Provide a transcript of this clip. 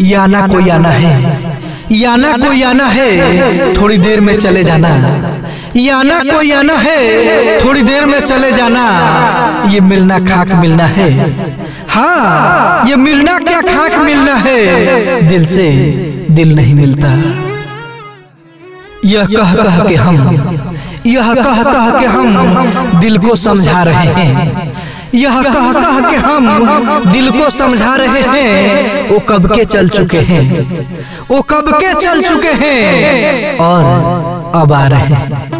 याना कोई आना है। याना कोई आना है। थोड़ी देर में चले जाना। याना कोई आना है। थोड़ी देर में चले जाना। ये मिलना खाक मिलना है। हाँ ये मिलना क्या खाक मिलना है। दिल से दिल नहीं मिलता। यह कह कह के हम, यह कह कह के हम दिल को समझा रहे हैं। यह कह कह के हम दिल को समझा रहे हैं। वो कब के चल चुके हैं? वो कब के चल चुके हैं? और अब आ रहे हैं।